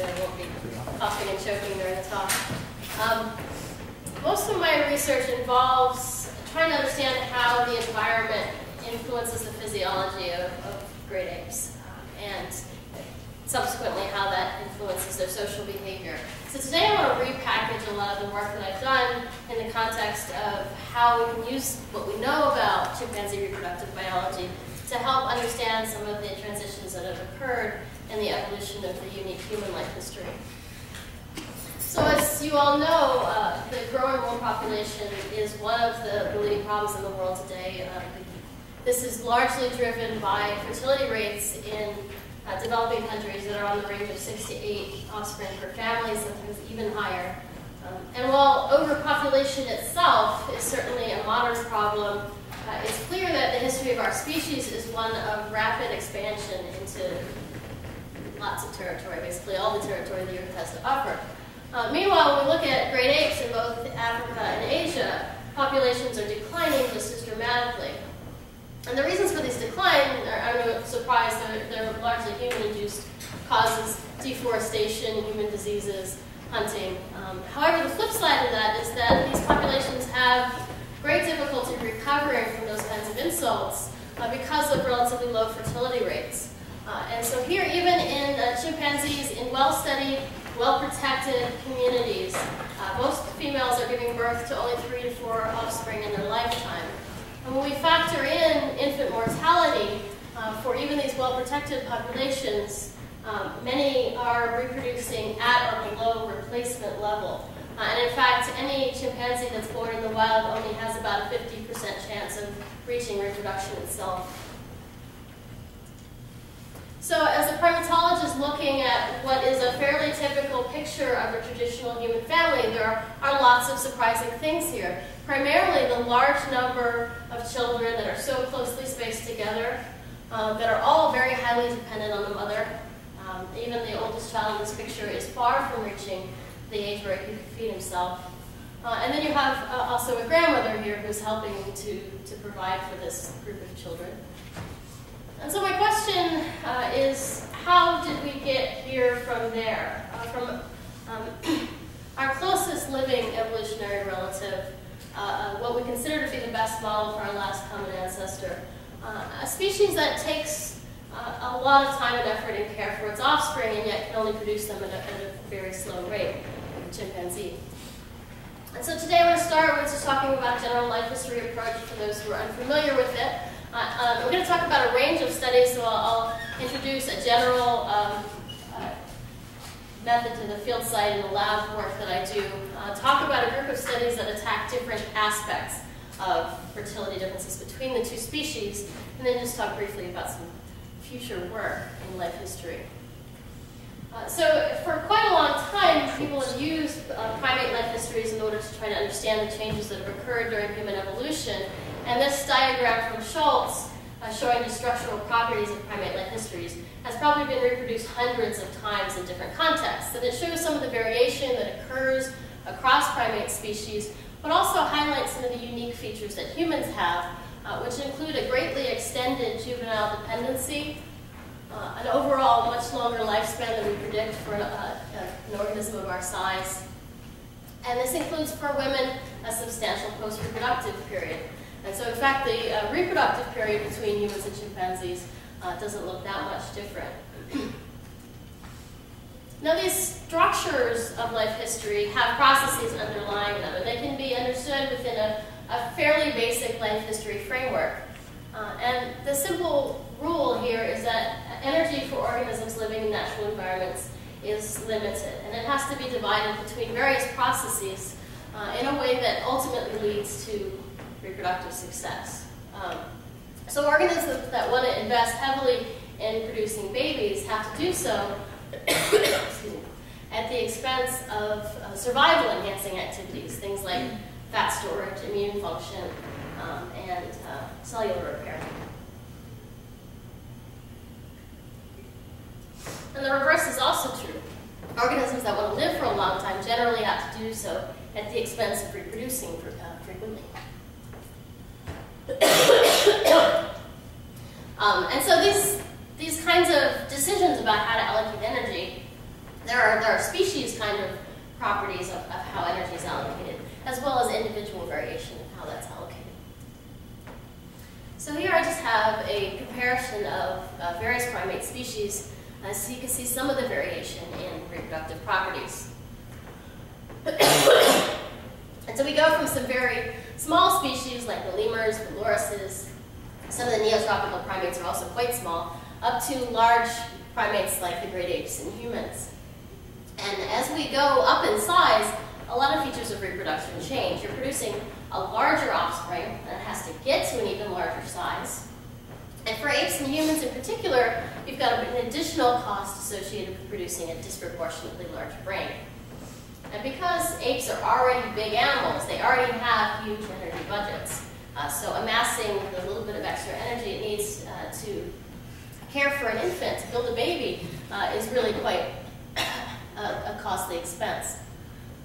I won't be coughing and choking during the talk. Um, most of my research involves trying to understand how the environment influences the physiology of, of great apes um, and subsequently how that influences their social behavior. So today I want to repackage a lot of the work that I've done in the context of how we can use what we know about chimpanzee reproductive biology to help understand some of the transitions that have occurred in the evolution of the unique human life history. So as you all know, uh, the growing world population is one of the leading problems in the world today. Uh, this is largely driven by fertility rates in uh, developing countries that are on the range of six to eight offspring per family, sometimes even higher. Um, and while overpopulation itself is certainly a modern problem, uh, it's clear that the history of our species is one of rapid expansion into lots of territory, basically all the territory the Earth has to offer. Uh, meanwhile, when we look at great apes in both Africa and Asia, populations are declining just as dramatically. And the reasons for this decline are, I'm no surprise, they're, they're largely human-induced causes, deforestation, human diseases, hunting. Um, however, the flip side of that is that these populations have great difficulty recovering from those kinds of insults uh, because of relatively low fertility rates. Uh, and so here, even in uh, chimpanzees, in well-studied, well-protected communities, uh, most females are giving birth to only three to four offspring in their lifetime. And when we factor in infant mortality uh, for even these well-protected populations, um, many are reproducing at or below replacement level. Uh, and in fact, any chimpanzee that's born in the wild only has about a 50% chance of reaching reproduction itself. So as a primatologist looking at what is a fairly typical picture of a traditional human family, there are, are lots of surprising things here. Primarily the large number of children that are so closely spaced together, um, that are all very highly dependent on the mother. Um, even the oldest child in this picture is far from reaching the age where he can feed himself. Uh, and then you have uh, also a grandmother here who's helping to, to provide for this group of children. And so my question uh, is, how did we get here from there? Uh, from um, our closest living evolutionary relative, uh, uh, what we consider to be the best model for our last common ancestor, uh, a species that takes uh, a lot of time and effort and care for its offspring and yet can only produce them at a, at a very slow rate, like chimpanzee. And so today I want to start with just talking about general life history approach for those who are unfamiliar with it. Uh, um, we're going to talk about a range of studies, so I'll, I'll introduce a general um, uh, method to the field site and the lab work that I do. Uh, talk about a group of studies that attack different aspects of fertility differences between the two species, and then just talk briefly about some future work in life history. Uh, so for quite a long time, people have used uh, primate life histories in order to try to understand the changes that have occurred during human evolution. And this diagram from Schultz, uh, showing the structural properties of primate life histories, has probably been reproduced hundreds of times in different contexts. And it shows some of the variation that occurs across primate species but also highlights some of the unique features that humans have, uh, which include a greatly extended juvenile dependency, uh, an overall much longer lifespan than we predict for uh, an organism of our size. And this includes for women a substantial post-reproductive period. And so in fact, the uh, reproductive period between humans and chimpanzees uh, doesn't look that much different. now these structures of life history have processes underlying them, and they can be understood within a, a fairly basic life history framework. Uh, and the simple rule here is that energy for organisms living in natural environments is limited, and it has to be divided between various processes uh, in a way that ultimately leads to reproductive success. Um, so organisms that want to invest heavily in producing babies have to do so at the expense of uh, survival-enhancing activities, things like fat storage, immune function, um, and uh, cellular repair. And the reverse is also true. Organisms that want to live for a long time generally have to do so at the expense of reproducing frequently. Um, and so these, these kinds of decisions about how to allocate energy, there are, there are species kind of properties of, of how energy is allocated, as well as individual variation in how that's allocated. So here I just have a comparison of uh, various primate species uh, so you can see some of the variation in reproductive properties. and so we go from some very small species like the lemurs, the lorises, some of the neotropical primates are also quite small, up to large primates like the great apes and humans. And as we go up in size, a lot of features of reproduction change. You're producing a larger offspring that has to get to an even larger size. And for apes and humans in particular, you've got an additional cost associated with producing a disproportionately large brain. And because apes are already big animals, they already have huge energy budgets. Uh, so amassing the little bit of extra energy it needs uh, to care for an infant, to build a baby, uh, is really quite a, a, costly expense.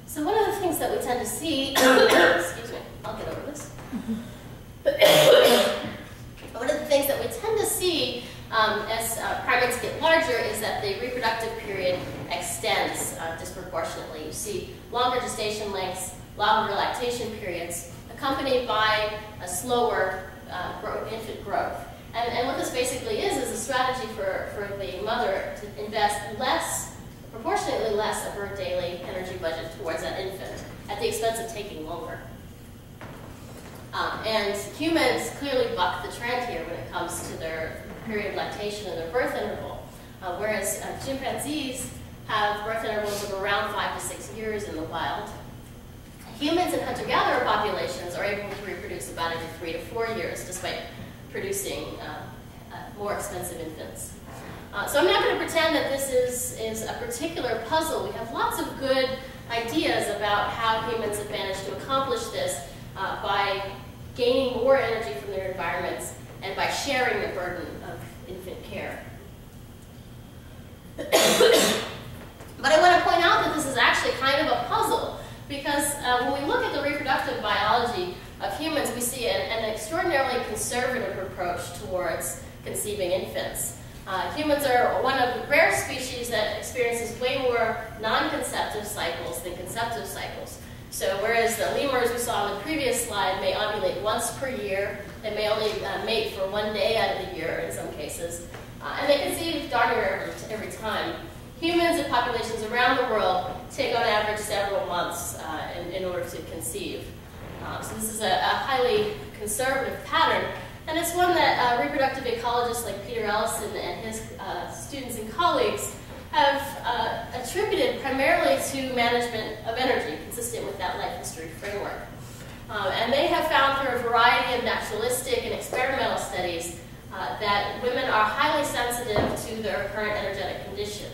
So one of the things that we tend to see, excuse me, I'll get over this. one of the things that we tend to see um, as uh, primates get larger is that the reproductive period extends uh, disproportionately. You see longer gestation lengths, longer lactation periods, accompanied by a slower uh, growth, infant growth. And, and, what this basically is, is a strategy for, for the mother to invest less, proportionately less of her daily energy budget towards that infant at the expense of taking longer. Um, and humans clearly buck the trend here when it comes to their period of lactation and their birth interval, uh, whereas uh, chimpanzees have birth intervals of around five to six years in the wild. Humans and hunter-gatherer populations are able to reproduce about every three to four years, despite producing uh, uh more expensive infants. Uh, so I'm not going to pretend that this is, is a particular puzzle. We have lots of good ideas about how humans have managed to accomplish this uh, by gaining more energy from their environments and by sharing the burden infant care. but I want to point out that this is actually kind of a puzzle because uh, when we look at the reproductive biology of humans, we see an, an extraordinarily conservative approach towards conceiving infants. Uh, humans are one of the rare species that experiences way more non-conceptive cycles than conceptive cycles. So whereas the lemurs we saw on the previous slide may ovulate once per year, they may only uh, mate for one day out of the year in some cases, uh, and they conceive near every time. Humans and populations around the world take on average several months uh, in, in, order to conceive. Uh, so this is a, a, highly conservative pattern, and it's one that uh, reproductive ecologists like Peter Ellison and his uh, students and colleagues have uh, attributed primarily to management of energy, consistent with that life history framework. Um, and they have found through a variety of naturalistic and experimental studies uh, that women are highly sensitive to their current energetic condition.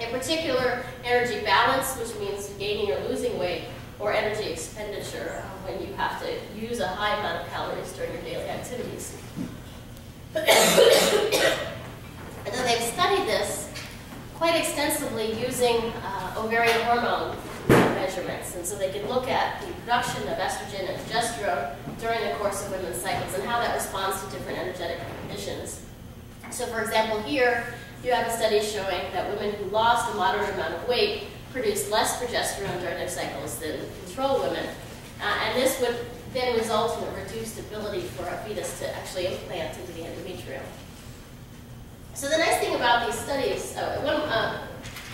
In particular, energy balance, which means gaining or losing weight, or energy expenditure, uh, when you have to use a high amount of calories during your daily activities. and then they've studied this quite extensively using uh, ovarian hormone measurements. And so they can look at the production of estrogen and progesterone during the course of women's cycles and how that responds to different energetic conditions. So for example, here you have a study showing that women who lost a moderate amount of weight produced less progesterone during their cycles than control women. Uh, and this would then result in a reduced ability for a fetus to actually implant into the endometrium. So the nice thing about these studies, uh, one uh,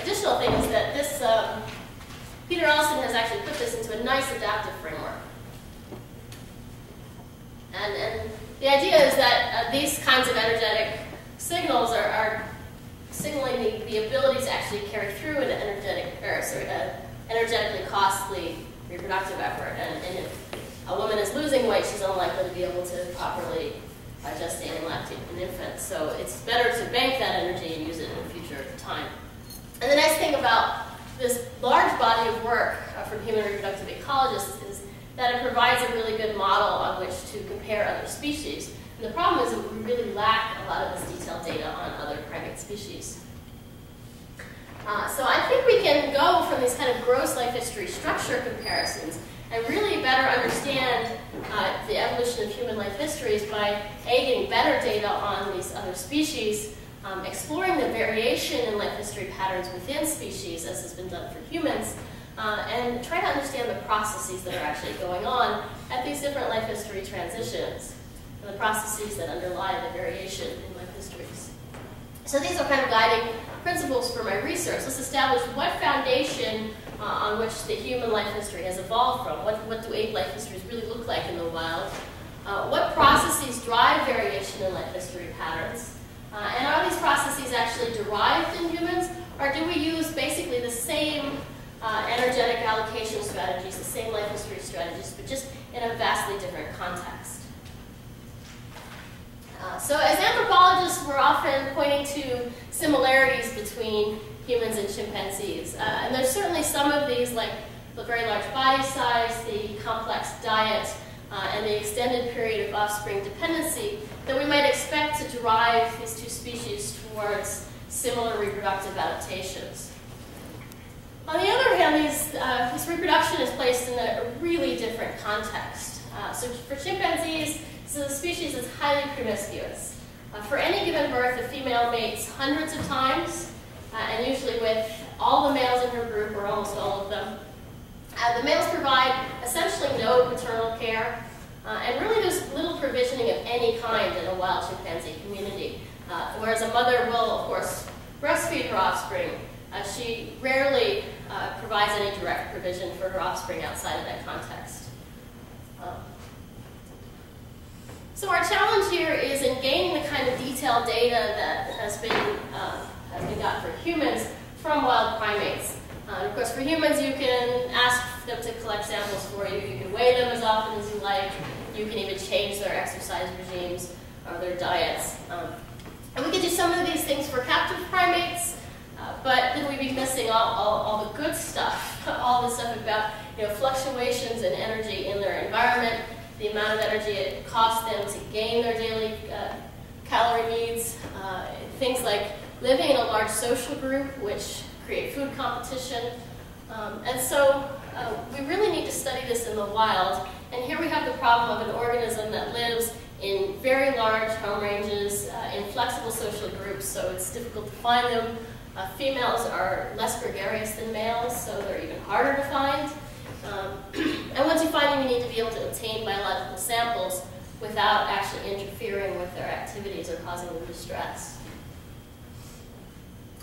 additional thing is that this, um, Peter Ellison has actually put this into a nice adaptive framework. And, and the idea is that uh, these kinds of energetic signals are, are signaling the, the ability to actually carry through an energetic, or sorry, an energetically costly reproductive effort. And, and if a woman is losing weight, she's unlikely to be able to properly gestate and lactate an infant. So it's better to bank that energy and use it in a future time. And the nice thing about this large body of work uh, from human reproductive ecologists is that it provides a really good model on which to compare other species. And the problem is that we really lack a lot of this detailed data on other primate species. Uh, so I think we can go from these kind of gross life history structure comparisons and really better understand uh, the evolution of human life histories by A, getting better data on these other species, um, exploring the variation in life history patterns within species, as has been done for humans, uh, and try to understand the processes that are actually going on at these different life history transitions, and the processes that underlie the variation in life histories. So these are kind of guiding principles for my research. Let's establish what foundation uh, on which the human life history has evolved from. What, what do ape life histories really look like in the wild? Uh, what processes drive variation in life history patterns? Uh, and are these processes actually derived in humans, or do we use basically the same uh, energetic allocation strategies, the same life history strategies, but just in a vastly different context? Uh, so as anthropologists, we're often pointing to similarities between humans and chimpanzees. Uh, and there's certainly some of these, like the very large body size, the complex diet, uh, and the extended period of offspring dependency that we might expect to drive these two species towards similar reproductive adaptations. On the other hand, these, uh, this reproduction is placed in a really different context. Uh, so for chimpanzees, so the species is highly promiscuous. Uh, for any given birth, a female mates hundreds of times, uh, and usually with all the males in her group, or almost all of them. Uh, the males provide essentially no paternal care, uh, and really there's little provisioning of any kind in a wild chimpanzee community. Uh, whereas a mother will, of course, breastfeed her offspring, uh, she rarely provides any direct provision for her offspring outside of that context. Um, so our challenge here is in gaining the kind of detailed data that has been, uh, has been got for humans from wild primates. Uh, of course, for humans, you can ask them to collect samples for you. You can weigh them as often as you like. You can even change their exercise regimes or their diets. Um, and we could do some of these things for captive primates, uh, but then we'd be missing all, all, all the good stuff, all the stuff about you know, fluctuations in energy in their environment, the amount of energy it costs them to gain their daily uh, calorie needs, uh, things like living in a large social group, which create food competition. Um, and so uh, we really need to study this in the wild. And here we have the problem of an organism that lives in very large home ranges, uh, in flexible social groups, so it's difficult to find them. Uh, females are less gregarious than males, so they're even harder to find. Um, and once you find them, you need to be able to obtain biological samples without actually interfering with their activities or causing them distress.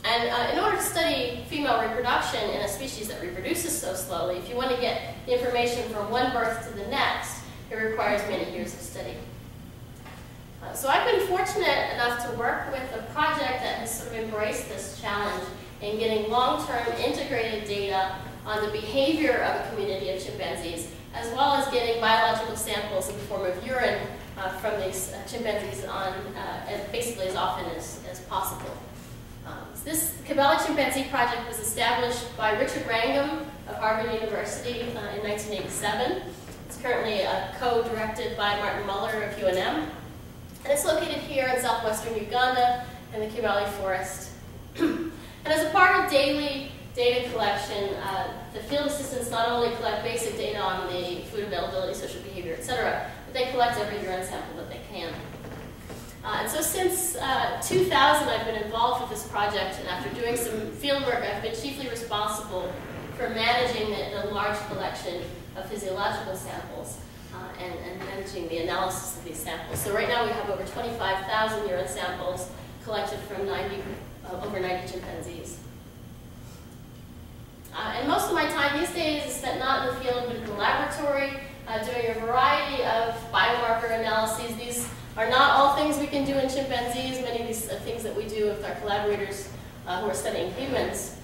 And uh, in order to study female reproduction in a species that reproduces so slowly, if you want to get the information from one birth to the next, it requires many years of study. So I've been fortunate enough to work with a project that has sort of embraced this challenge in getting long-term integrated data on the behavior of a community of chimpanzees, as well as getting biological samples in the form of urine uh, from these uh, chimpanzees on uh, basically as often as, as possible. Um, so this Kibale Chimpanzee Project was established by Richard Wrangham of Harvard University uh, in 1987. It's currently uh, co-directed by Martin Muller of UNM. And it's located here in southwestern Uganda in the Kibale Forest. and as a part of daily data collection. Uh, the field assistants not only collect basic data on the food availability, social behavior, et cetera, but they collect every urine sample that they can. Uh, and so since uh, 2000, I've been involved with this project, and after doing some field work, I've been chiefly responsible for managing the, the large collection of physiological samples the analysis of these samples. So right now we have over 25,000 urine samples collected from 90, uh, over 90 chimpanzees. Uh, and most of my time these days is spent not in the field but in the laboratory, uh, doing a variety of biomarker analyses. These are not all things we can do in chimpanzees. Many of these are things that we do with our collaborators uh, who are studying humans.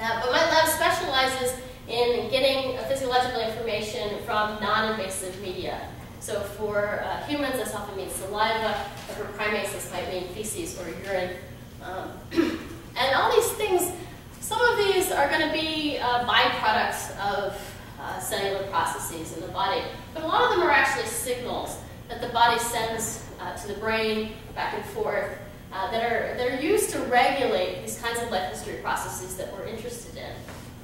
Uh, but my lab specializes in getting physiological information from non-invasive media. So for uh, humans, this often means saliva, but for primates, this might mean feces or urine. Um, and all these things, some of these are going to be uh, byproducts of uh, cellular processes in the body, but a lot of them are actually signals that the body sends uh, to the brain back and forth uh, that, are, that are used to regulate these kinds of life history processes that we're interested in.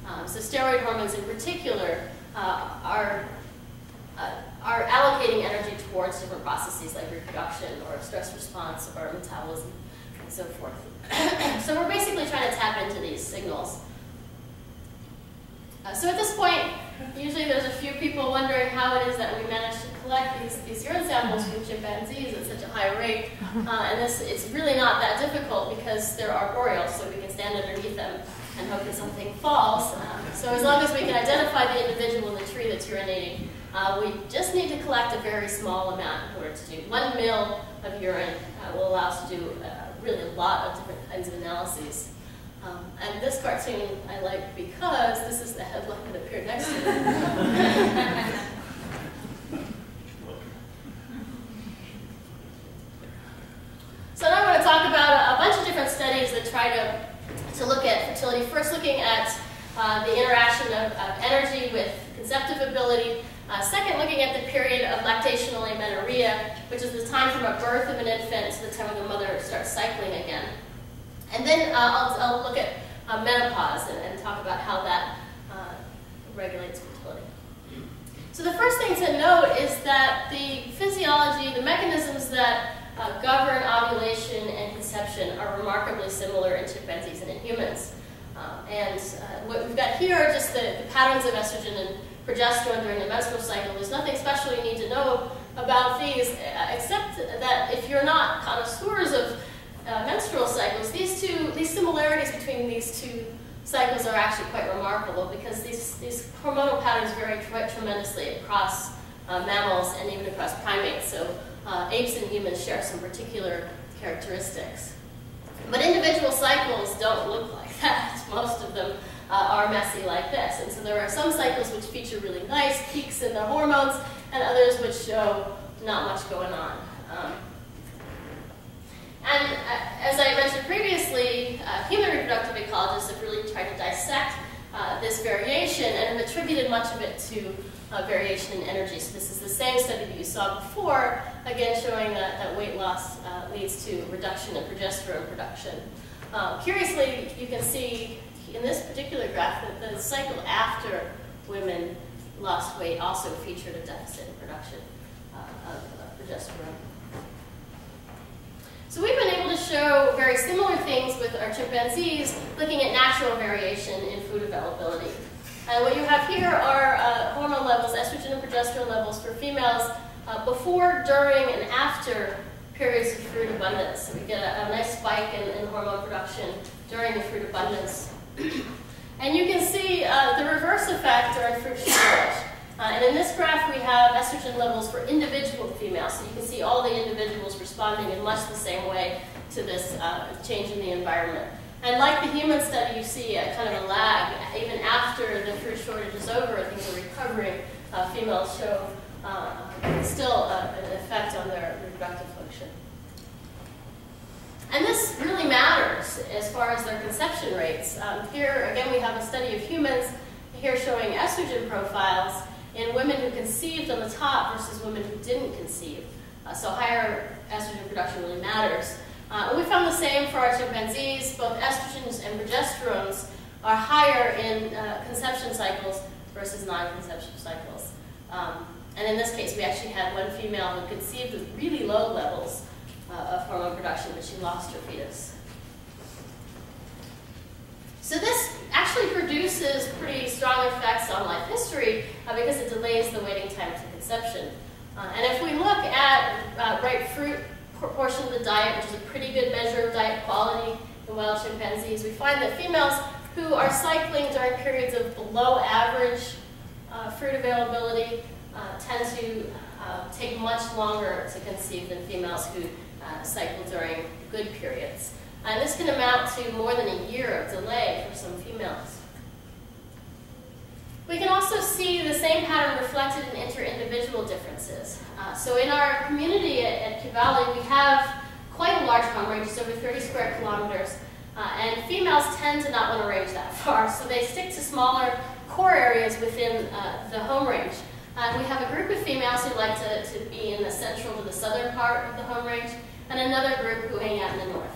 Um, so steroid hormones in particular uh, are, uh, are allocating energy towards different processes like reproduction or stress response or metabolism and so forth. so we're basically trying to tap into these signals. Uh, so at this point, usually there's a few people wondering how it is that we manage to collect these, these urine samples from chimpanzees at such a high rate. Uh, and this it's really not that difficult because they're arboreal, so we can stand underneath them and hope that something falls. Um, so as long as we can identify the individual in the tree that's urinating, uh, we just need to collect a very small amount in order to do. One mil of urine uh, will allow us to do uh, really a lot of different kinds of analyses. Um, and this cartoon I like because this is the headline that appeared next to it. so now I'm going to talk about a, a bunch of different studies that try to to look at fertility. First, looking at uh, the interaction of, of, energy with conceptive ability. Uh, second, looking at the period of lactational amenorrhea, which is the time from a birth of an infant to the time when the mother starts cycling again. And then uh, I'll, I'll, look at uh, menopause and, and, talk about how that uh, regulates fertility. So the first thing to note is that the physiology, the mechanisms that uh, govern ovulation and conception are remarkably similar in chimpanzees and in humans. Uh, and what we've got here are just the, the, patterns of estrogen and progesterone during the menstrual cycle. There's nothing special you need to know about these, uh, except that if you're not connoisseurs of uh, menstrual cycles, these two, these similarities between these two cycles are actually quite remarkable because these, these hormonal patterns vary quite tremendously across uh, mammals and even across primates. So uh, apes and humans share some particular characteristics. But individual cycles don't look like that. Most of them uh, are messy like this. And so there are some cycles which feature really nice peaks in the hormones, and others which show not much going on. Um, and uh, as I mentioned previously, uh, human reproductive ecologists have really tried to dissect uh, this variation and have attributed much of it to uh, variation in energy. So this is the same study that you saw before, again showing that, that weight loss uh, leads to reduction in progesterone production. Curiously, you can see in this particular graph that the cycle after women lost weight also featured a deficit in production uh, of progesterone. So we've been able to show very similar things with our chimpanzees, looking at natural variation in food availability. And what you have here are uh, hormone levels, estrogen and progesterone levels for females uh, before, during, and after periods of fruit abundance. So we get a, a nice spike in, in, hormone production during the fruit abundance. And you can see uh, the reverse effect during fruit shortage. Uh, and in this graph, we have estrogen levels for individual females. So you can see all the individuals responding in much the same way to this uh, change in the environment. And like the human study, you see a kind of a lag. Even after the fruit shortage is over, things are recovering. Uh, females show uh, still uh, an effect on their reproductive function. And this really matters as far as their conception rates. Um, here, again, we have a study of humans, here showing estrogen profiles in women who conceived on the top versus women who didn't conceive. Uh, so higher estrogen production really matters. Uh, we found the same for our chimpanzees. Both estrogens and progesterones are higher in uh, conception cycles versus non-conception cycles. Um, and in this case, we actually had one female who conceived with really low levels uh, of hormone production, but she lost her fetus. So this actually produces pretty strong effects on life history uh, because it delays the waiting time to conception. Uh, and if we look at uh, ripe fruit portion of the diet, which is a pretty good measure of diet quality in wild chimpanzees, we find that females who are cycling during periods of below average uh, fruit availability uh, tend to uh, take much longer to conceive than females who cycle during good periods. And this can amount to more than a year of delay for some females. We can also see the same pattern reflected in inter-individual differences. Uh, so in our community at, at Kibale, we have quite a large home range, it's over 30 square kilometers, uh, and females tend to not want to range that far, so they stick to smaller core areas within uh, the home range. Uh, we have a group of females who like to, to be in the central to the southern part of the home range, and another group who hang out in the north.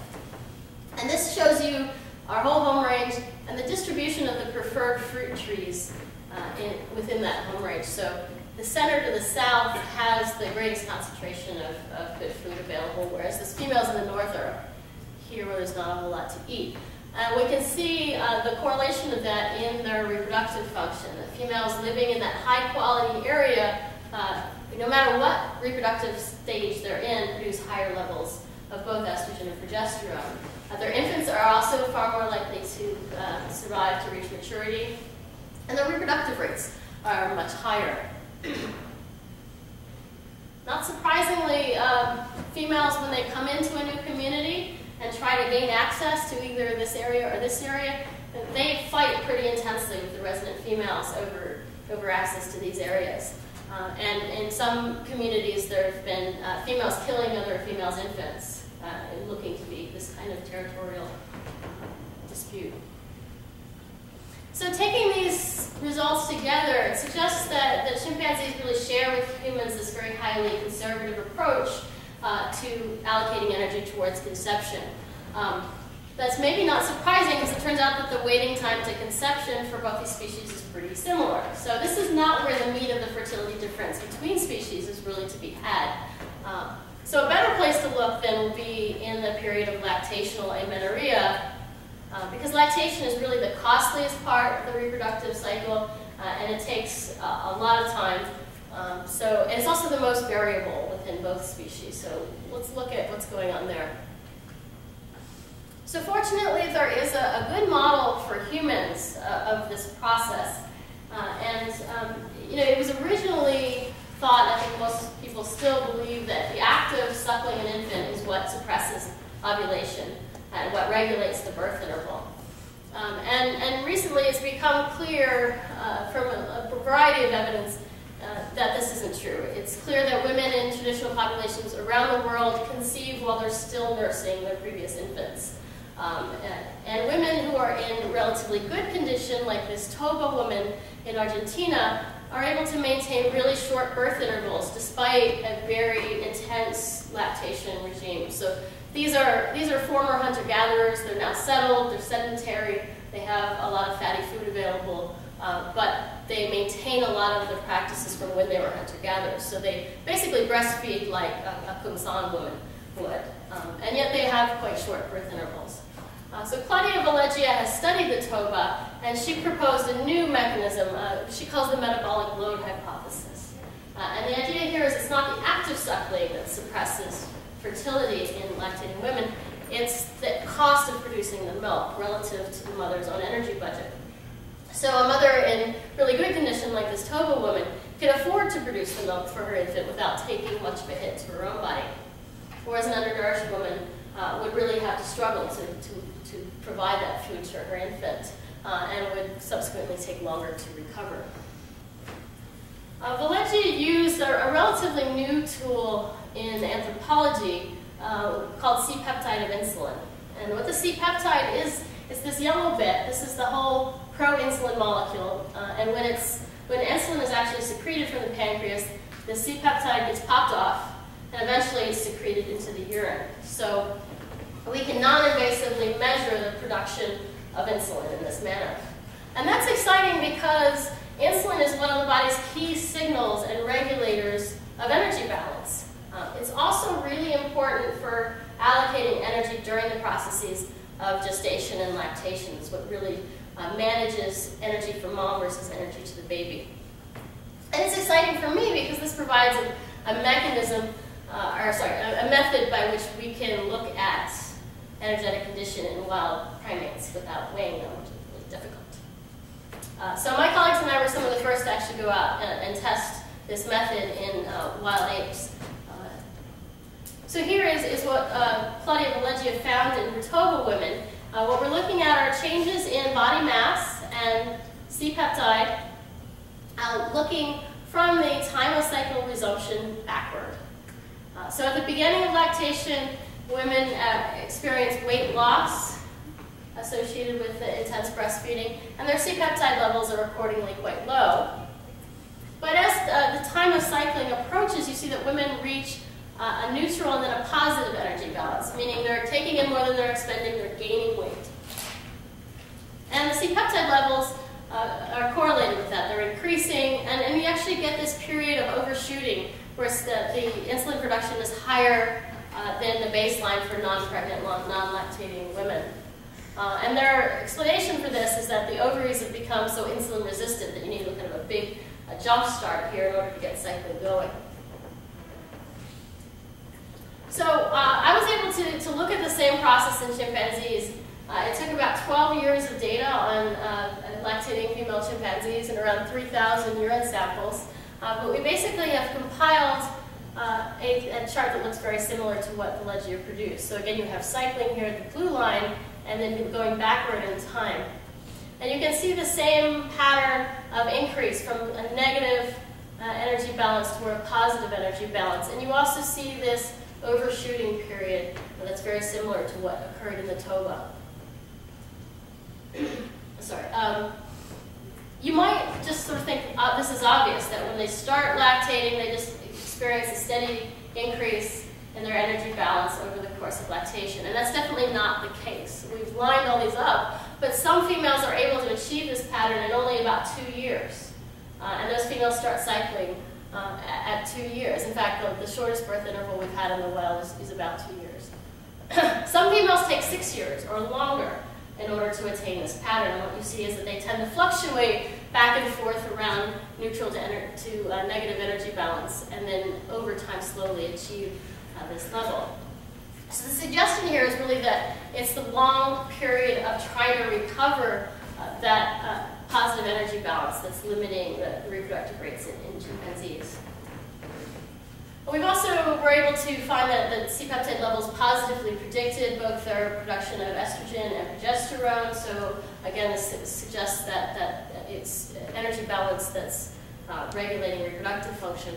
And this shows you our whole home range and the distribution of the preferred fruit trees uh, in, within that home range. So the center to the south has the greatest concentration of, of good food available, whereas the females in the north are here where there's not a whole lot to eat. And we can see uh, the correlation of that in their reproductive function. The females living in that high quality area, uh, no matter what reproductive stage they're in, produce higher levels of both estrogen and progesterone. Uh, their infants are also far more likely to uh, survive to reach maturity, and their reproductive rates are much higher. Not surprisingly, um, females, when they come into a new community and try to gain access to either this area or this area, they fight pretty intensely with the resident females over, over access to these areas. Uh, and in some communities, there have been uh, females killing other females' infants, uh, looking to be this kind of territorial dispute. So taking these results together, it suggests that, that chimpanzees really share with humans this very highly conservative approach uh, to allocating energy towards conception. Um, that's maybe not surprising because it turns out that the waiting time to conception for both these species is pretty similar. So this is not where the meat of the fertility difference between species is really to be had. Um, so a better place to look then will be in the period of lactational amenorrhea, uh, because lactation is really the costliest part of the reproductive cycle, uh, and it takes uh, a lot of time. Um, so it's also the most variable within both species. So let's look at what's going on there. So fortunately, there is a, a good model for humans uh, of this process. Uh, and um, you know, it was originally thought, I think most people still believe that the act of suckling an infant is what suppresses ovulation and what regulates the birth interval. Um, and, and recently it's become clear uh, from a, a, variety of evidence uh, that this isn't true. It's clear that women in traditional populations around the world conceive while they're still nursing their previous infants. Um, and, women who are in relatively good condition, like this Toba woman in Argentina, are able to maintain really short birth intervals despite a very intense lactation regime. So these are, these are former hunter-gatherers. They're now settled. They're sedentary. They have a lot of fatty food available. Uh, but they maintain a lot of the practices from when they were hunter-gatherers. So they basically breastfeed like a, a Kung San woman would. Um, and yet they have quite short birth intervals. Uh, so Claudia Valeggia has studied the TOBA, and she proposed a new mechanism uh, she calls the metabolic load hypothesis. Uh, and the idea here is it's not the active suckling that suppresses fertility in lactating women, it's the cost of producing the milk relative to the mother's own energy budget. So a mother in really good condition like this Toba woman can afford to produce the milk for her infant without taking much of a hit to her own body. Whereas an undernourished woman uh, would really have to struggle to, to, to provide that food to her infant uh, and would subsequently take longer to recover. Uh, Valeggia used a, a, relatively new tool in anthropology uh, called C-peptide of insulin. And what the C-peptide is, is this yellow bit. This is the whole pro-insulin molecule. Uh, and when, it's, when insulin is actually secreted from the pancreas, the C-peptide gets popped off, and eventually it's secreted into the urine. So we can non-invasively measure the production of insulin in this manner. And that's exciting because insulin is one of the body's key signals and regulators of energy balance. Uh, it's also really important for allocating energy during the processes of gestation and lactation. It's what really uh, manages energy for mom versus energy to the baby. And it's exciting for me because this provides a, a mechanism, uh, or sorry, a, a, method by which we can look at energetic condition in wild primates without weighing them, which is really difficult. Uh, so my colleagues and I were some of the first to actually go out and, and test this method in uh, wild apes. Uh, so here is, is what uh, Claudia Valeggia found in Ratoba women. Uh, what we're looking at are changes in body mass and C-peptide uh, looking from the time of cycle resumption backward. Uh, so at the beginning of lactation, women uh, experience weight loss associated with the intense breastfeeding, and their C-peptide levels are accordingly quite low. But as uh, the time of cycling approaches, you see that women reach uh, a neutral and then a positive energy balance, meaning they're taking in more than they're expending, they're gaining weight. And the C-peptide levels uh, are correlated with that. They're increasing, and, and you actually get this period of overshooting where the, the insulin production is higher uh, than the baseline for non-pregnant, non-lactating women. Uh, and their explanation for this is that the ovaries have become so insulin resistant that you need a kind of a big a jump start here in order to get cycling going. So uh, I was able to, to look at the same process in chimpanzees. Uh, it took about 12 years of data on uh, lactating female chimpanzees and around 3,000 urine samples. Uh, but we basically have compiled uh, a, a, chart that looks very similar to what the Valeggia produced. So again, you have cycling here at the blue line, and then going backward in time. And you can see the same pattern of increase from a negative uh, energy balance to a positive energy balance. And you also see this overshooting period that's very similar to what occurred in the Toba. Sorry. Um, you might just sort of think uh, this is obvious, that when they start lactating, they just experience a steady increase in their energy balance over the course of lactation. And that's definitely not the case. We've lined all these up, but some females are able to achieve this pattern in only about two years. Uh, and those females start cycling uh, at, at, two years. In fact, the, the, shortest birth interval we've had in the wild is, is about two years. some females take six years or longer in order to attain this pattern. What you see is that they tend to fluctuate back and forth around neutral to, to uh, negative energy balance, and then over time slowly achieve uh, this level. So the suggestion here is really that it's the long period of trying to recover uh, that uh, positive energy balance that's limiting the, the reproductive rates in, in chimpanzees. We've also were able to find that the C-peptide levels positively predicted both their production of estrogen and progesterone. So again, this suggests that, that it's energy balance that's uh, regulating reproductive function.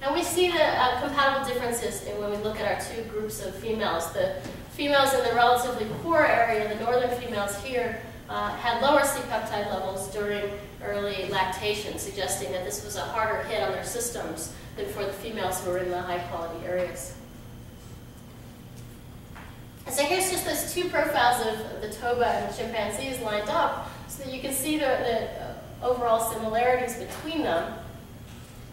And we see the uh, compatible differences when we look at our two groups of females. The females in the relatively poor area, the northern females here, uh, had lower C-peptide levels during early lactation, suggesting that this was a harder hit on their systems than for the females who are in the high-quality areas. So here's just those two profiles of the Toba and the chimpanzees lined up so that you can see the, the overall similarities between them.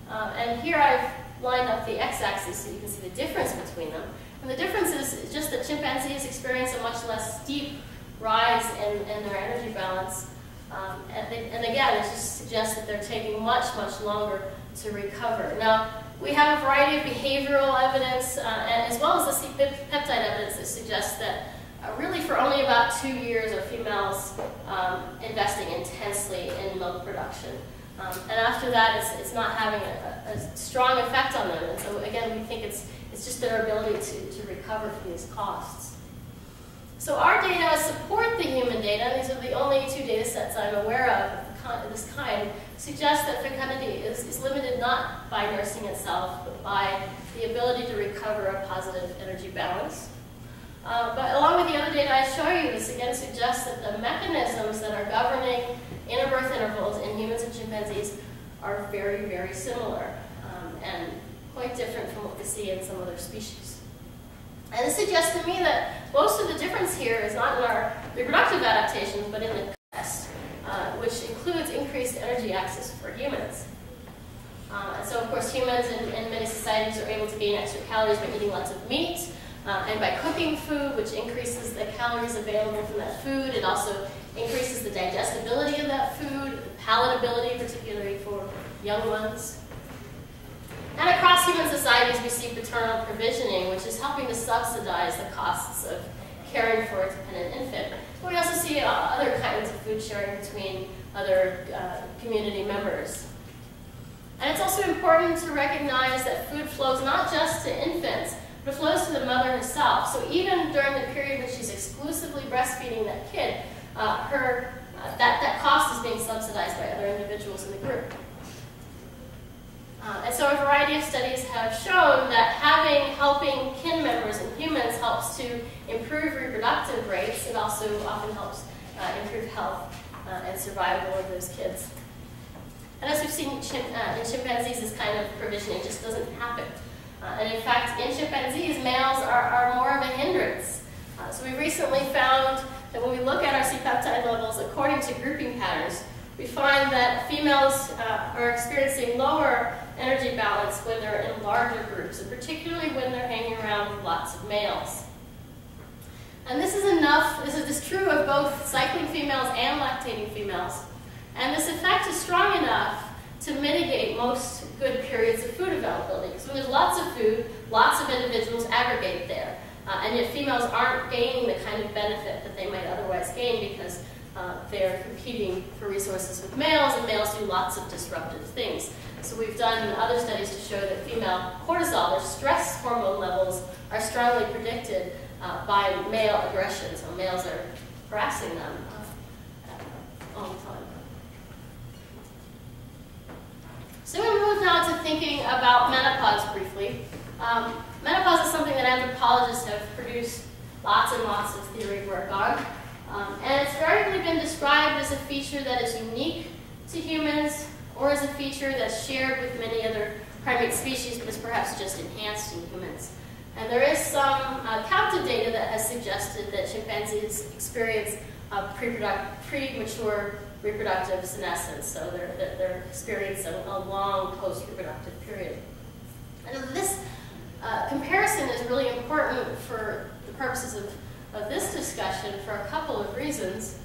Um, and here I've lined up the x-axis so you can see the difference between them. And the difference is just that chimpanzees experience a much less steep rise in, in their energy balance. Um, and, they, and, again, it just suggests that they're taking much, much longer to recover. Now, we have a variety of behavioral evidence, uh, and as well as the C-peptide evidence that suggests that uh, really for only about two years are females um, investing intensely in milk production. Um, and after that, it's, it's not having a, a, strong effect on them. And so again, we think it's, it's just their ability to, to recover from these costs. So our data support the human data. These are the only two data sets I'm aware of of this kind, suggest that fecundity is, is limited not by nursing itself, but by the ability to recover a positive energy balance. Uh, but along with the other data I show you, this again suggests that the mechanisms that are governing interbirth intervals in humans and chimpanzees are very, very similar um, and quite different from what we see in some other species. And this suggests to me that most of the difference here is not in our reproductive adaptations, but in the includes increased energy access for humans. Uh, and so, of course, humans in, in, many societies are able to gain extra calories by eating lots of meat uh, and by cooking food, which increases the calories available from that food. It also increases the digestibility of that food, palatability, particularly for young ones. And across human societies, we see paternal provisioning, which is helping to subsidize the costs of caring for a dependent infant. But we also see uh, other kinds of food sharing between other uh, community members. And it's also important to recognize that food flows not just to infants, but it flows to the mother herself. So even during the period when she's exclusively breastfeeding that kid, uh, her, uh, that, that cost is being subsidized by other individuals in the group. Uh, and so a variety of studies have shown that having helping kin members in humans helps to improve reproductive rates. It also often helps uh, improve health uh, and survival of those kids. And as we've seen chim uh, in chimpanzees, this kind of provisioning just doesn't happen. Uh, and in fact, in chimpanzees, males are, are more of a hindrance. Uh, so we recently found that when we look at our C-peptide levels according to grouping patterns, we find that females uh, are experiencing lower energy balance when they're in larger groups, and particularly when they're hanging around with lots of males. And this is enough, this is true of both cycling females and lactating females. And this effect is strong enough to mitigate most good periods of food availability. Because when there's lots of food, lots of individuals aggregate there. Uh, and yet females aren't gaining the kind of benefit that they might otherwise gain because uh, they're competing for resources with males, and males do lots of disruptive things. So we've done other studies to show that female cortisol, their stress hormone levels, are strongly predicted uh, by male aggression. So males are harassing them uh, all the time. So we move now to thinking about menopause briefly. Um, menopause is something that anthropologists have produced lots and lots of theory work on. Um, and it's variably been described as a feature that is unique to humans or as a feature that's shared with many other primate species but is perhaps just enhanced in humans. And there is some uh, captive data that has suggested that chimpanzees experience uh, premature reproductive senescence, so they're, they're, experiencing a long post-reproductive period. And this uh, comparison is really important for the purposes of, of this discussion for a couple of reasons.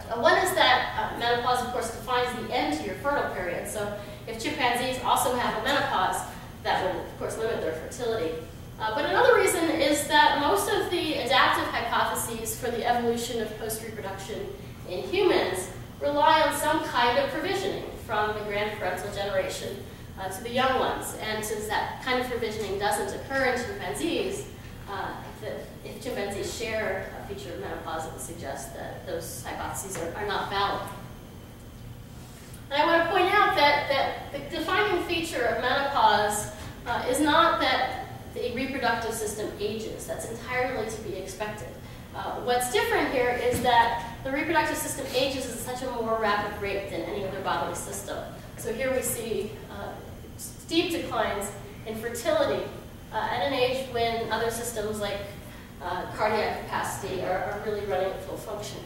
Uh, one is that uh, menopause, of course, defines the end to your fertile period. So if chimpanzees also have a menopause, that will, of course, limit their fertility. Uh, but another reason is that most of the adaptive hypotheses for the evolution of post-reproduction in humans rely on some kind of provisioning from the grandparental generation uh, to the young ones. And since that kind of provisioning doesn't occur in chimpanzees, uh, if chimpanzees share a feature of menopause, it would suggest that those hypotheses are, are not valid. And I want to point out that, that the defining feature of menopause uh, is not that the reproductive system ages. That's entirely to be expected. Uh, what's different here is that the reproductive system ages at such a more rapid rate than any other bodily system. So here we see uh, steep declines in fertility uh, at an age when other systems like uh, cardiac capacity are, are, really running at full function.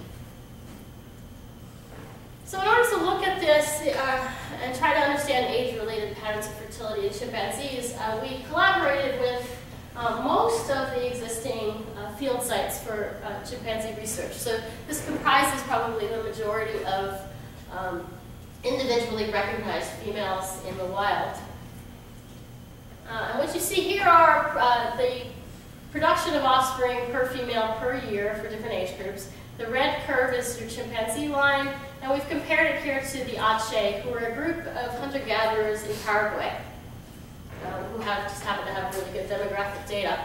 So in order to look at this uh, and try to understand age-related patterns of fertility in chimpanzees, uh, we collaborated with uh, most of the existing uh, field sites for uh, chimpanzee research. So this comprises probably the majority of um, individually recognized females in the wild. Uh, and what you see here are the production of offspring per female per year for different age groups. The red curve is your chimpanzee line, and we've compared it here to the Ache, who are a group of hunter-gatherers in Paraguay um, who have just happen to have really good demographic data.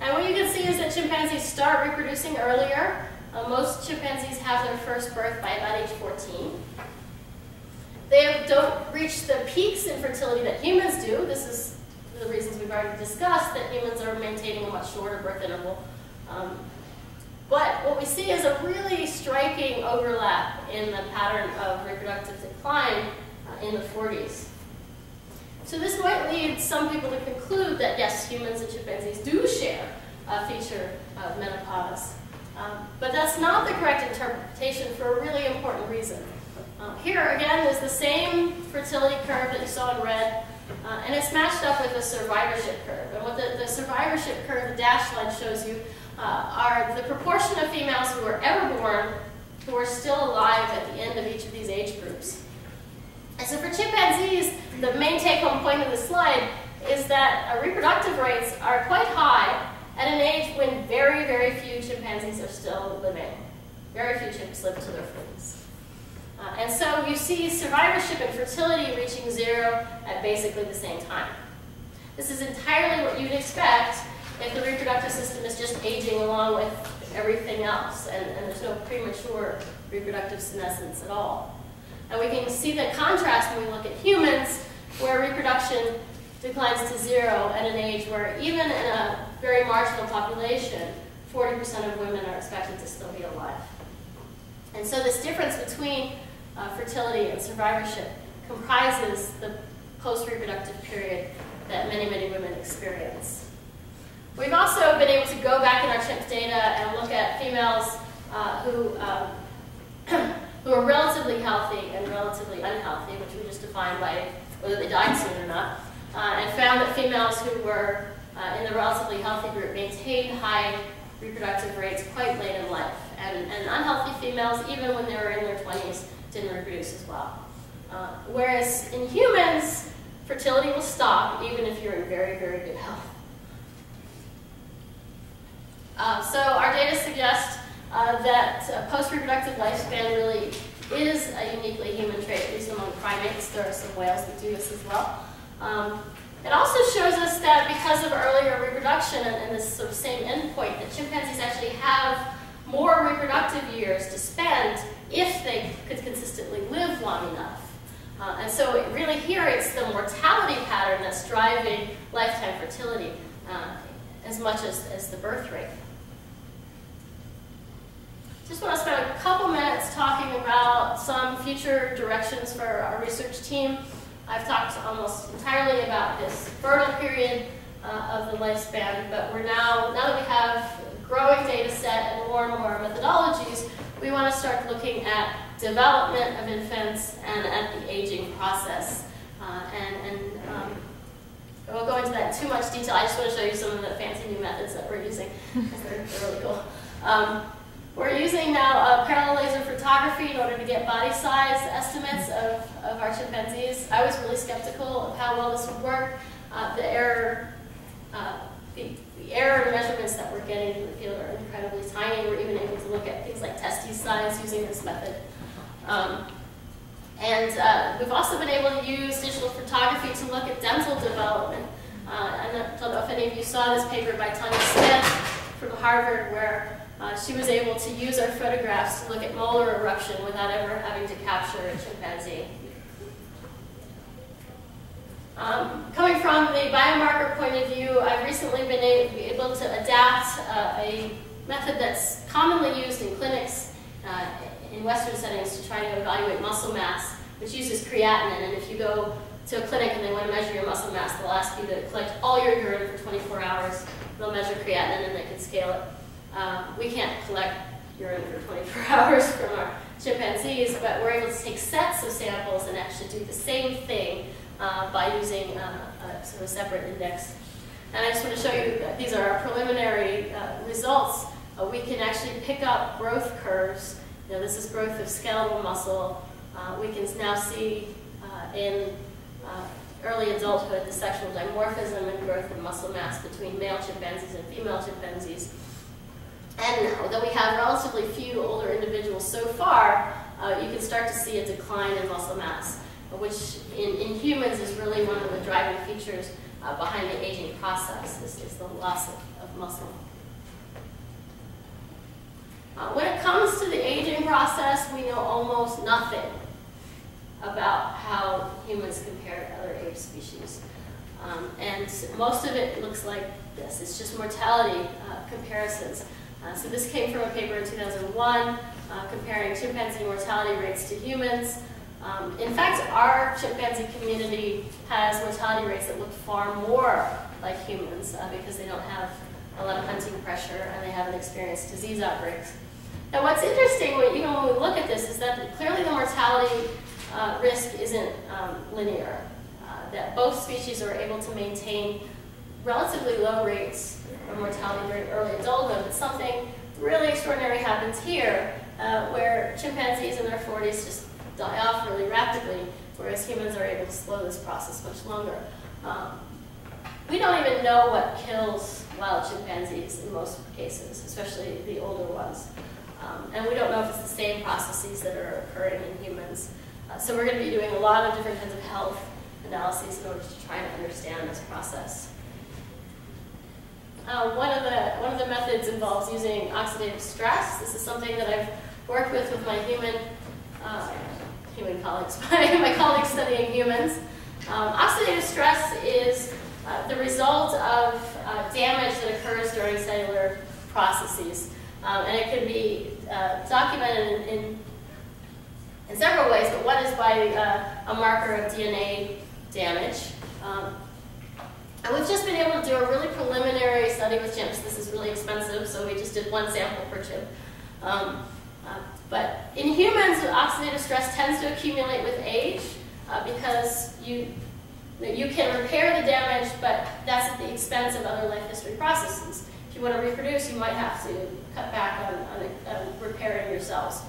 And what you can see is that chimpanzees start reproducing earlier. Uh, most chimpanzees have their first birth by about age 14. They don't reach the peaks in fertility that humans do. This is the reasons we've already discussed, that humans are maintaining a much shorter birth interval. Um, but what we see is a really striking overlap in the pattern of reproductive decline uh, in the 40s. So this might lead some people to conclude that yes, humans and chimpanzees do share a feature of menopause. Um, but that's not the correct interpretation for a really important reason. Uh, here again is the same fertility curve that you saw in red, uh, and it's matched up with the survivorship curve. And what the, the survivorship curve, the dashed line shows you, uh, are the proportion of females who were ever born who are still alive at the end of each of these age groups. And so for chimpanzees, the main take-home point of the slide is that uh, reproductive rates are quite high at an age when very, very few chimpanzees are still living. Very few chimps live to their 40s. Uh, and so you see survivorship and fertility reaching zero at basically the same time. This is entirely what you'd expect if the reproductive system is just aging along with everything else and, and there's no premature reproductive senescence at all. And we can see the contrast when we look at humans where reproduction declines to zero at an age where even in a very marginal population, 40% of women are expected to still be alive. And so this difference between uh, fertility and survivorship comprises the post-reproductive period that many, many women experience. We've also been able to go back in our chimp data and look at females uh, who, um, who are relatively healthy and relatively unhealthy, which we just defined by whether they died soon or not, uh, and found that females who were uh, in the relatively healthy group maintained high reproductive rates quite late in life. And, and unhealthy females, even when they were in their 20s, didn't reproduce as well. Uh, whereas in humans, fertility will stop even if you're in very, very good health. Uh, so our data suggest uh, that uh, post-reproductive lifespan really is a uniquely human trait, at least among primates. There are some whales that do this as well. Um, it also shows us that because of earlier reproduction and, and this sort of same endpoint, that chimpanzees actually have more reproductive years to spend if they could consistently live long enough. Uh, and so it really here it's the mortality pattern that's driving lifetime fertility uh, as much as, as the birth rate. Just want to spend a couple minutes talking about some future directions for our research team. I've talked almost entirely about this fertile period uh, of the lifespan, but we're now, now that we have growing data set and more and more methodologies, we want to start looking at development of infants and at the aging process. Uh, and and um, I won't go into that too much detail. I just want to show you some of the fancy new methods that we're using they're, really cool. Um, we're using now parallel laser photography in order to get body size estimates of, of our chimpanzees. I was really skeptical of how well this would work. Uh, the error, uh, the the error measurements that we're getting in the field are incredibly tiny. We're even able to look at things like testes size using this method. Um, and uh, we've also been able to use digital photography to look at dental development. Uh, I don't know if any of you saw this paper by Tanya Smith from Harvard where uh, she was able to use our photographs to look at molar eruption without ever having to capture a chimpanzee. Um, coming from the biomarker point of view, I've recently been able to adapt uh, a method that's commonly used in clinics uh, in Western settings to try to evaluate muscle mass, which uses creatinine. And if you go to a clinic and they want to measure your muscle mass, they'll ask you to collect all your urine for 24 hours. They'll measure creatinine and they can scale it. Uh, we can't collect urine for 24 hours from our chimpanzees, but we're able to take sets of samples and actually do the same thing uh, by using uh, a sort of separate index. And I just want to show you that these are our preliminary uh, results. Uh, we can actually pick up growth curves. You know, this is growth of skeletal muscle. Uh, we can now see uh, in early adulthood the sexual dimorphism and growth of muscle mass between male chimpanzees and female chimpanzees. And although we have relatively few older individuals so far, uh, you can start to see a decline in muscle mass which in, in humans is really one of the driving features uh, behind the aging process, is, is the loss of, of muscle. Uh, when it comes to the aging process, we know almost nothing about how humans compare to other ape species. Um, and most of it looks like this. It's just mortality uh, comparisons. Uh, so this came from a paper in 2001 uh, comparing chimpanzee mortality rates to humans. Um, in fact, our chimpanzee community has mortality rates that look far more like humans uh, because they don't have a lot of hunting pressure, and they haven't experienced disease outbreaks. Now, what's interesting, when, even when we look at this, is that clearly the mortality uh, risk isn't um, linear. Uh, that both species are able to maintain relatively low rates of mortality during early adulthood, but something really extraordinary happens here, uh, where chimpanzees in their 40s just die off really rapidly, whereas humans are able to slow this process much longer. Um, we don't even know what kills wild chimpanzees in most cases, especially the older ones. Um, and we don't know if it's the same processes that are occurring in humans. Uh, so we're going to be doing a lot of different kinds of health analyses in order to try to understand this process. Uh, one, of the, one of the methods involves using oxidative stress. This is something that I've worked with with my human, uh, human colleagues, my colleagues studying humans. Um, oxidative stress is uh, the result of uh, damage that occurs during cellular processes. Um, and it can be uh, documented in, in, in, several ways, but one is by a marker of DNA damage. Um, and we've just been able to do a really preliminary study with chimps. This is really expensive, so we just did one sample per chimp. Um, uh, but in humans, oxidative stress tends to accumulate with age uh, because you you can repair the damage, but that's at the expense of other life history processes. If you want to reproduce, you might have to cut back on, on, on repairing your cells.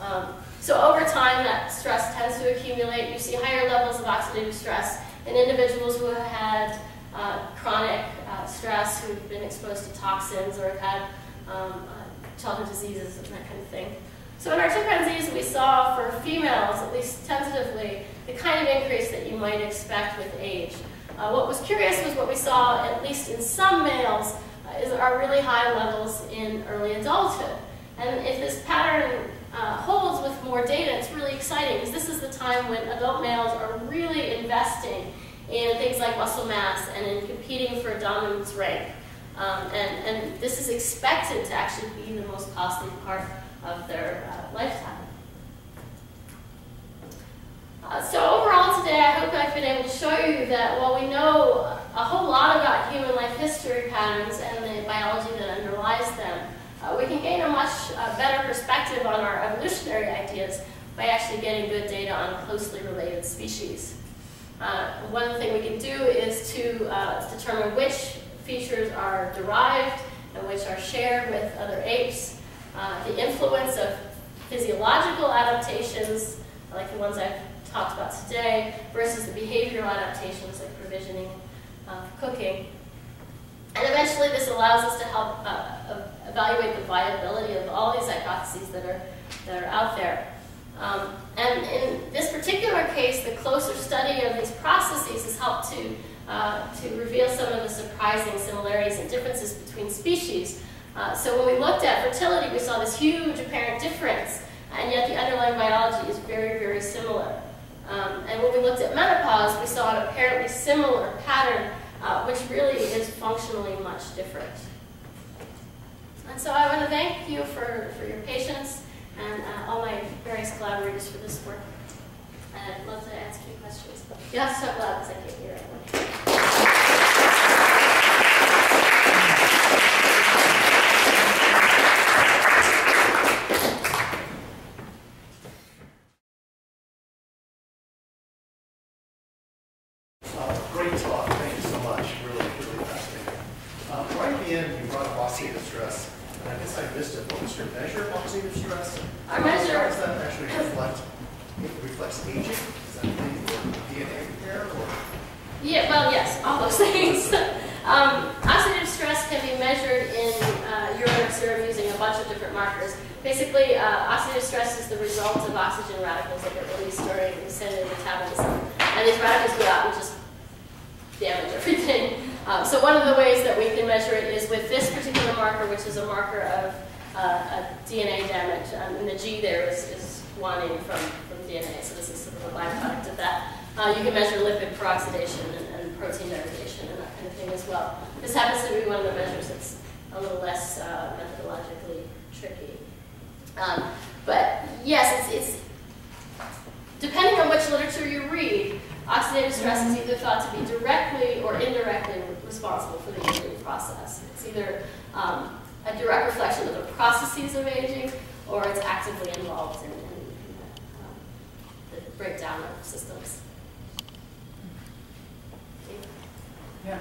Um, so over time, that stress tends to accumulate. You see higher levels of oxidative stress in individuals who have had uh, chronic uh, stress, who've been exposed to toxins or have had um, uh, childhood diseases and that kind of thing. So in our chimpanzees, we saw for females, at least tentatively, the kind of increase that you might expect with age. Uh, what was curious was what we saw, at least in some males, uh, is our really high levels in early adulthood. And if this pattern uh, holds with more data, it's really exciting because this is the time when adult males are really investing in things like muscle mass and in competing for dominance rank. Um, and, and this is expected to actually be the most costly part of their uh, lifetime. Uh, so overall today, I hope I've been able to show you that while we know a whole lot about human life history patterns and the biology that underlies them, uh, we can gain a much uh, better perspective on our evolutionary ideas by actually getting good data on closely related species. Uh, one thing we can do is to uh, determine which features are derived and which are shared with other apes, uh, the influence of physiological adaptations, like the ones I've talked about today, versus the behavioral adaptations like provisioning, uh, cooking. And eventually this allows us to help uh, evaluate the viability of all these hypotheses that are, that are out there. Um, and in this particular case, the closer study of these processes has helped to, uh, to reveal some of the surprising similarities and differences between species. Uh, so when we looked at fertility, we saw this huge apparent difference, and yet the underlying biology is very, very similar. Um, and when we looked at menopause, we saw an apparently similar pattern, uh, which really is functionally much different. And so I want to thank you for, for your patience and uh, all my various collaborators for this work. And I'd love to answer any questions. Yeah, so glad because I can't hear everyone. Um, but yes, it's, it's, depending on which literature you read, oxidative stress is either thought to be directly or indirectly responsible for the aging process. It's either um, a direct reflection of the processes of aging, or it's actively involved in, in, in the, um, the, breakdown of systems. Yeah.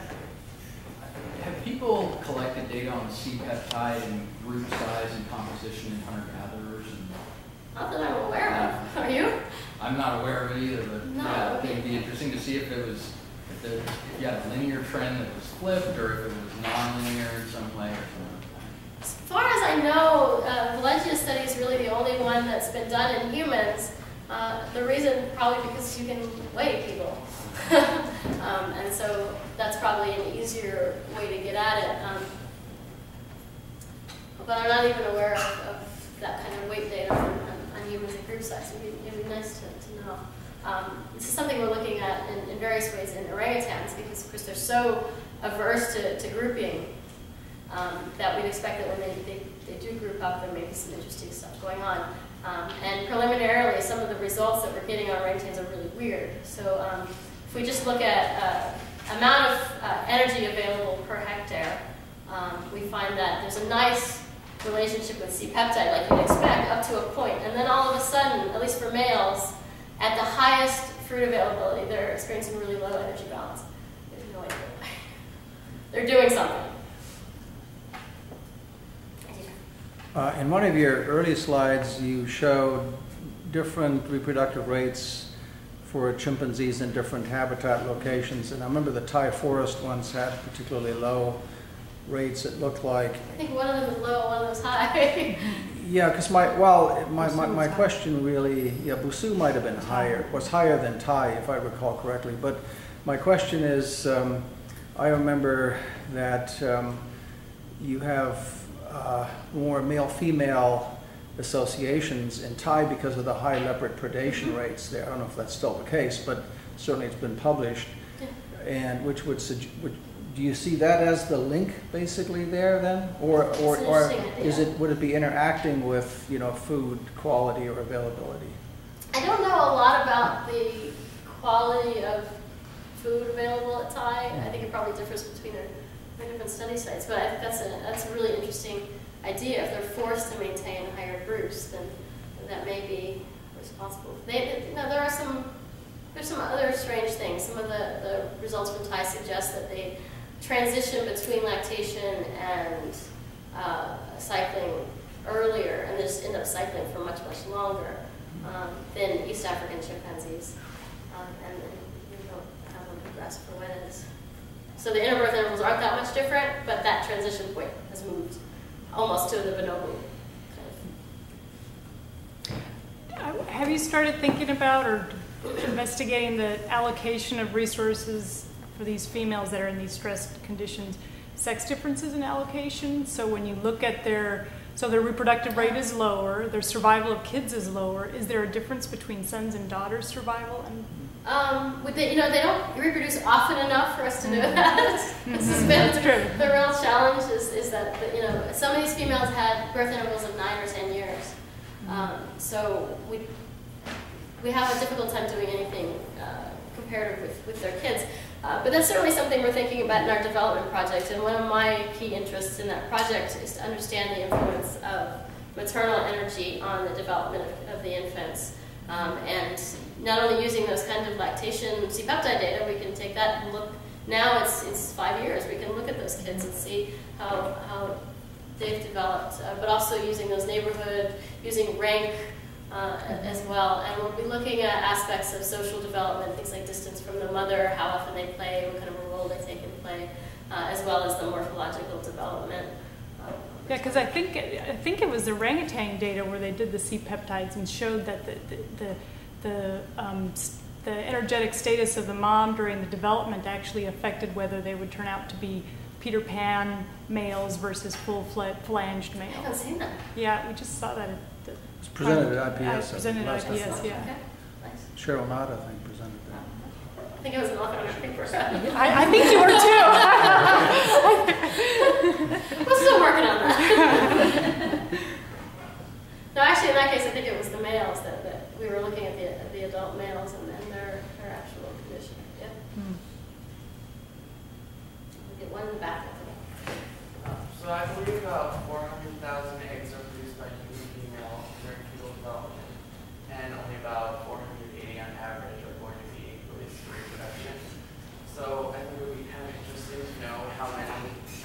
Collected data on C-peptide and group size and composition in hunter-gatherers? And Not that I'm aware of. Are you? I'm not aware of it either, but No, yeah, okay. it'd be interesting to see if it was, if there, if you had a linear trend that was flipped, or if it was nonlinear in some way or something. As far as I know, uh, Valeggia study is really the only one that's been done in humans. Uh, the reason probably because you can weigh people. um, and so that's probably an easier way to get at it. Um, but I'm not even aware of, of that kind of weight data on, on, humans and group size. It'd be, be nice to, to know. Um, this is something we're looking at in, in various ways in orangutans because, of course, they're so averse to, to grouping um, that we'd expect that when they, they, they do group up, there may be some interesting stuff going on. Um, and preliminarily, some of the results that we're getting on orangutans are really weird. So um, if we just look at uh, amount of uh, energy available per hectare, um, we find that there's a nice relationship with C-peptide, like you'd expect, up to a point. And then all of a sudden, at least for males, at the highest fruit availability, they're experiencing really low energy balance. No idea why. They're doing something. Uh, In one of your early slides, you showed different reproductive rates for chimpanzees in different habitat locations. And I remember the Taï forest ones had particularly low rates, it looked like. I think one of them was low, one of them is high. Yeah, because my, well, my, my, my question really, yeah, Bossou might have been higher, was higher than Taï, if I recall correctly. But my question is, um, I remember that um, you have uh, more male-female associations in Taï because of the high leopard predation mm-hmm. rates there. I don't know if that's still the case, but certainly it's been published. And which would, would, do you see that as the link basically there then? Or, or, or is it, would it be interacting with, you know, food quality or availability? I don't know a lot about the quality of food available at Taï. I think it probably differs between their, their different study sites, but I think that's a, that's a really interesting idea. If they're forced to maintain higher groups, then that may be responsible. They, you there are some, there's some other strange things. Some of the, the results from Taï suggest that they transition between lactation and uh, cycling earlier, and they just end up cycling for much, much longer um, than East African chimpanzees. Um, and then we don't have them progress for when it's. So the interbirth intervals aren't that much different, but that transition point has moved almost to the bonobo. Uh, Have you started thinking about or investigating the allocation of resources for these females that are in these stress conditions? Sex differences in allocation? So when you look at their, so their reproductive rate is lower, their survival of kids is lower. Is there a difference between sons and daughters' survival? And Um, with the, you know, they don't reproduce often enough for us to know that. this has been That's true. the real challenge is, is that, you know, some of these females had birth intervals of nine or 10 years. Um, so we, we have a difficult time doing anything uh, comparative with, with their kids. Uh, but that's certainly something we're thinking about in our development project. And one of my key interests in that project is to understand the influence of maternal energy on the development of, of the infants. Um, and not only using those kind of lactation C-peptide data, we can take that and look. Now it's, it's five years. We can look at those kids and see how, how they've developed, uh, but also using those neighborhood, using rank uh, as well. And we'll be looking at aspects of social development, things like distance from the mother, how often they play, what kind of a role they take in play, uh, as well as the morphological development. Yeah, because I think I think it was the orangutan data where they did the C peptides and showed that the the the, the, um, the energetic status of the mom during the development actually affected whether they would turn out to be Peter Pan males versus full flanged I haven't males. seen that. Yeah, we just saw that. At the, It's presented at I IPS. presented at. IPS, yeah. Okay, nice. Cheryl Knott, I think, presented that. I think it was an author on a paper. I, I think you were too. We're still working on that. no, actually, in that case, I think it was the males that, that we were looking at the, at the adult males and, and their, their actual condition. Yeah. Hmm. We get about 400,000 eggs are produced by human female during fetal development, and only about 480 on average are going to be released for reproduction. So I think it would be kind of interesting to know how many,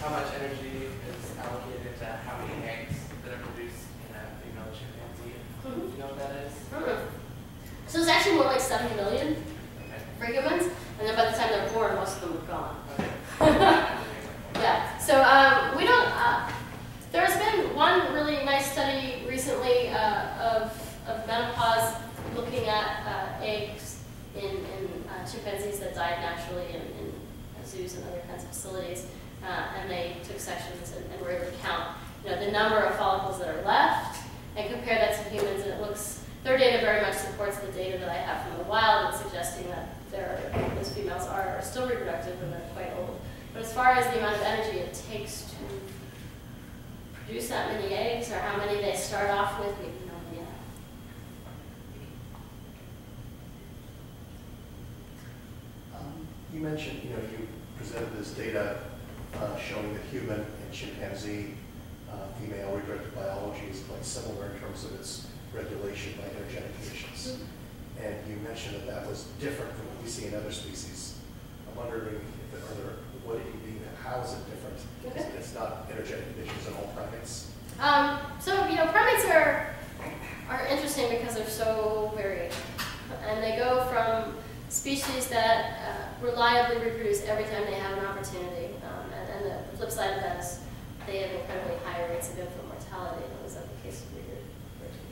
how much energy is allocated to how many eggs that are produced in a female chimpanzee. Do you know what that is? Mhm. So it's actually more like 70 million Okay. for humans, and then by the time they're born, most of them are gone. Okay. Yeah, so um, we don't, uh, there's been one really nice study recently uh, of, of menopause looking at uh, eggs in, in uh, chimpanzees that died naturally in, in zoos and other kinds of facilities. Uh, and they took sections and, and were able to count you know, the number of follicles that are left and compare that to humans. And it looks, their data very much supports the data that I have from the wild and suggesting that are, those females are, are still reproductive and they're quite old. But as far as the amount of energy it takes to produce that many eggs, or how many they start off with, we have no idea. Um, You mentioned, you know, you presented this data uh, showing that human and chimpanzee uh, female reproductive biology is quite similar in terms of its regulation by energetic conditions. And you mentioned that that was different from what we see in other species. I'm wondering if there, what do you mean, how is it different? Okay. It's not energetic conditions in all primates? Um, so, you know, primates are, are interesting because they're so varied. And they go from species that uh, reliably reproduce every time they have an opportunity. Um, and, and the flip side of that is they have incredibly high rates of infant mortality. That was that the case of weird,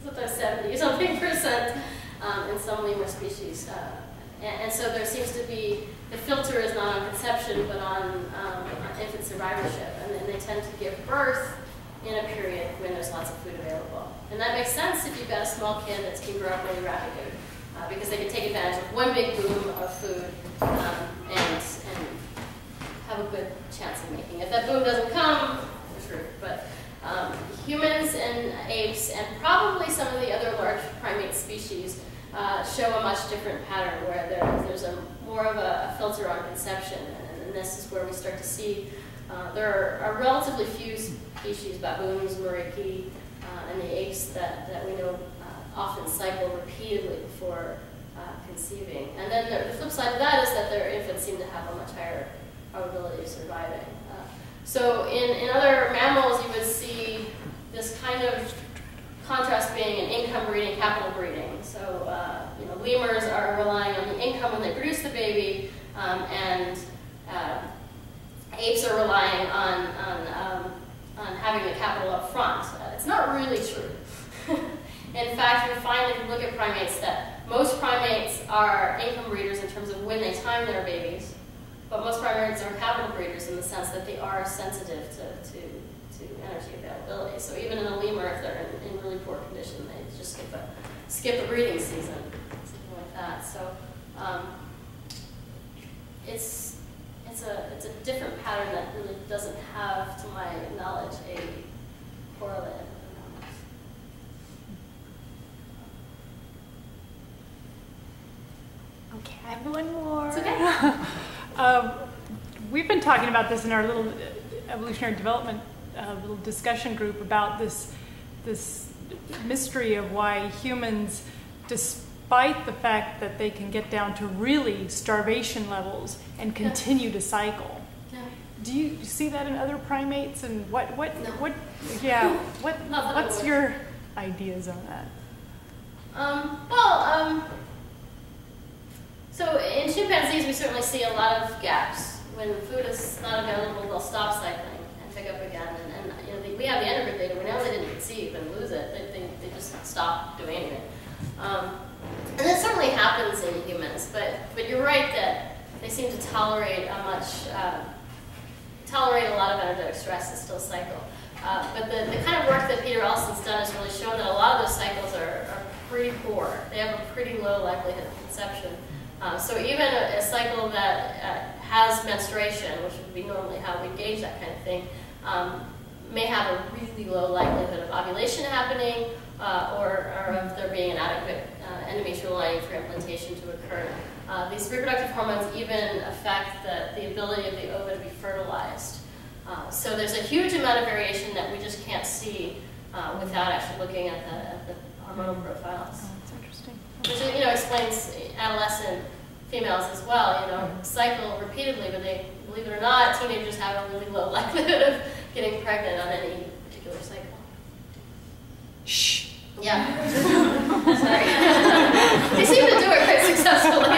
sometimes 70 something percent um, in some lemur species. Uh, and, and so there seems to be, the filter is not on conception, but on um, infant survivorship. And then they tend to give birth in a period when there's lots of food available. And that makes sense if you've got a small kid that can grow up really rapidly, uh, because they can take advantage of one big boom of food um, and, and have a good chance of making. It. If that boom doesn't come, they're. But um, humans and apes, and probably some of the other large primate species, uh, show a much different pattern where there, there's a more of a, filter on conception, and, and this is where we start to see uh, there are, are relatively few species, baboons, muriqui, uh, and the apes that, that we know often cycle repeatedly before uh, conceiving. And then the, flip side of that is that their infants seem to have a much higher probability of surviving. Uh, so in, in other mammals, you would see this kind of contrast being an income breeding, capital breeding. So uh, you know, lemurs are relying on the income when they produce the baby, um, and uh, apes are relying on, on, um, on having the capital up front. Uh, it's not really true. In fact, you find if you look at primates that most primates are income breeders in terms of when they time their babies, but most primates are capital breeders in the sense that they are sensitive to, to, to energy availability. So even in a lemur, if they're in, in really poor condition, they just skip a, skip a breeding season, something like that. So um, it's, it's, a, it's a different pattern that really doesn't have, to my knowledge, a correlate. with the mammals. Okay, I have one more. It's okay. Um, We've been talking about this in our little evolutionary development uh, little discussion group about this, this mystery of why humans, despite the fact that they can get down to really starvation levels and continue to cycle. Yeah. Do you see that in other primates? And what, what, No. what, yeah, what, Not that I'm what's your ideas on that? Um, well, um, so in chimpanzees, we certainly see a lot of gaps. When food is not available, they'll stop cycling and pick up again. And, and you know, the, we have the endocrine data. We know they didn't conceive and lose it. They, they, they just stop doing it. Um, and that certainly happens in humans. But, but you're right that they seem to tolerate a much, uh, tolerate a lot of energetic stress and still cycle. Uh, but the, the kind of work that Peter Ellison's done has really shown that a lot of those cycles are, are pretty poor. They have a pretty low likelihood of conception. Uh, so even a, a cycle that uh, has menstruation, which would be normally how we gauge that kind of thing, um, may have a really low likelihood of ovulation happening uh, or, or of there being an adequate uh, endometrial lining for implantation to occur. Uh, these reproductive hormones even affect the, the ability of the ova to be fertilized. So there's a huge amount of variation that we just can't see without actually looking at the, at the hormonal profiles which you know explains adolescent females as well. You know, mm-hmm. cycle repeatedly, but they believe it or not, teenagers have a really low likelihood of getting pregnant on any particular cycle. Shh. Yeah. Sorry. they seem to do it quite successfully.